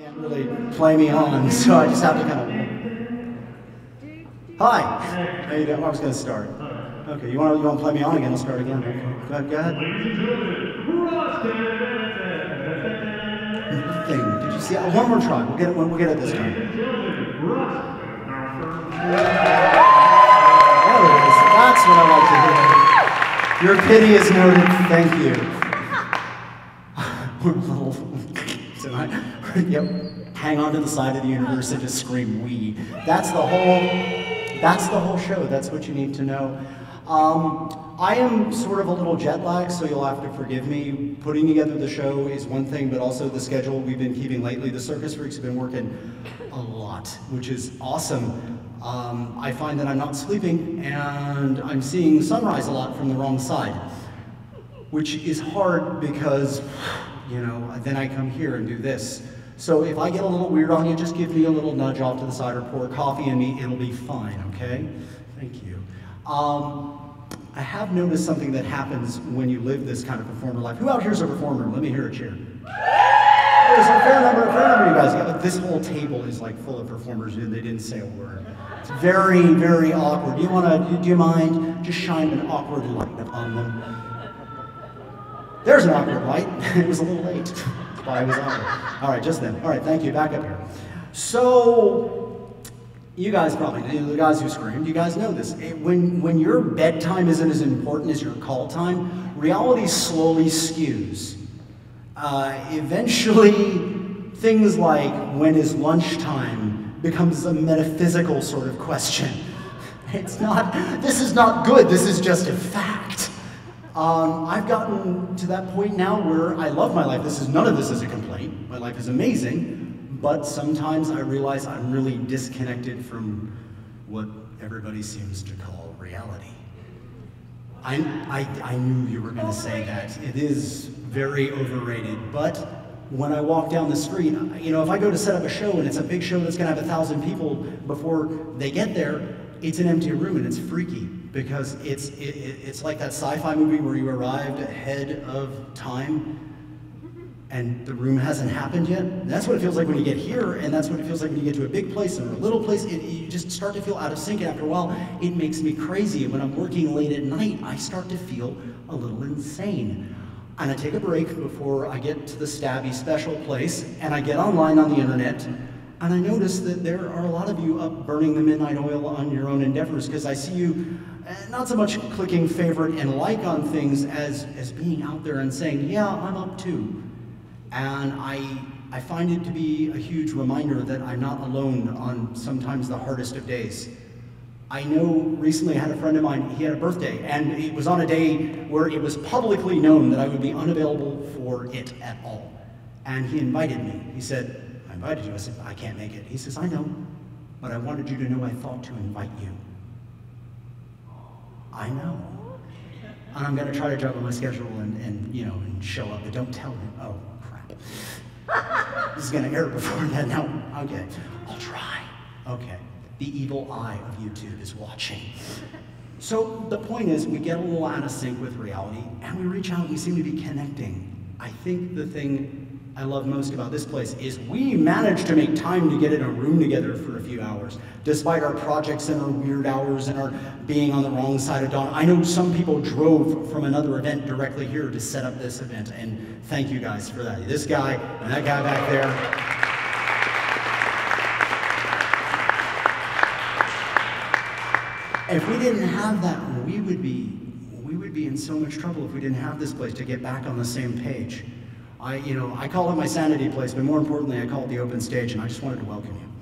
Can't really play me on, so I just have to kind of. Hi. How you doing? I was going to start. Okay, you want to you want to play me on again? I'll start again. Okay. Go ahead. Go ahead. Thing. Did you see? Uh, one more try. We'll get it. We'll get it this time. There it is. That's what I like to hear. Your pity is noted. Thank you. We're a Hang on to the side of the universe and just scream "we." That's the whole. That's the whole show. That's what you need to know. Um, I am sort of a little jet lagged, so you'll have to forgive me. Putting together the show is one thing, but also the schedule we've been keeping lately. The Circus Freaks have been working a lot, which is awesome. Um, I find that I'm not sleeping and I'm seeing sunrise a lot from the wrong side, which is hard because, you know, then I come here and do this. So if I get a little weird on you, just give me a little nudge off to the side or pour coffee in me, and it'll be fine, okay? Thank you. Um, I have noticed something that happens when you live this kind of performer life. Who out here is a performer? Let me hear a cheer. There's a fair number, a fair number of you guys. Yeah, but this whole table is like full of performers and they didn't say a word. It's very, very awkward. Do you want to? Do you mind just shine an awkward light upon them? There's an awkward light. it was a little late. Why I was awkward. All right, just then. All right, thank you. Back up here. So, you guys probably, the guys who screamed, you guys know this. When, when your bedtime isn't as important as your call time, reality slowly skews. Uh, eventually, things like when is lunchtime becomes a metaphysical sort of question. It's not, this is not good, this is just a fact. Um, I've gotten to that point now where I love my life. This is none of this is a complaint. My life is amazing, but sometimes I realize I'm really disconnected from what everybody seems to call reality. I, I, I knew you were going to say that. It is very overrated, but when I walk down the street, you know, if I go to set up a show and it's a big show that's going to have a thousand people before they get there, it's an empty room and it's freaky because it's, it, it's like that sci-fi movie where you arrived ahead of time and the room hasn't happened yet. That's what it feels like when you get here, and that's what it feels like when you get to a big place or a little place. It, you just start to feel out of sync, after a while, it makes me crazy. When I'm working late at night, I start to feel a little insane. And I take a break before I get to the stabby special place, and I get online on the internet, and I notice that there are a lot of you up burning the midnight oil on your own endeavors because I see you uh, not so much clicking favorite and like on things as, as being out there and saying, yeah, I'm up too. And I, I find it to be a huge reminder that I'm not alone on sometimes the hardest of days. I know recently I had a friend of mine, he had a birthday, and it was on a day where it was publicly known that I would be unavailable for it at all. And he invited me. He said, invited you. I said, I can't make it. He says, I know, but I wanted you to know I thought to invite you. I know. And I'm going to try to juggle my schedule and, and, you know, and show up, but don't tell him. Oh, crap. this is going to air before that. Now, okay, I'll try. Okay. The evil eye of YouTube is watching. So the point is, we get a little out of sync with reality, and we reach out and we seem to be connecting. I think the thing I love most about this place is we managed to make time to get in a room together for a few hours, despite our projects and our weird hours and our being on the wrong side of dawn. I know some people drove from another event directly here to set up this event, and thank you guys for that. This guy and that guy back there. If we didn't have that, we would be we would be in so much trouble if we didn't have this place to get back on the same page. I, you know, I call it my sanity place, but more importantly, I call it the open stage, and I just wanted to welcome you.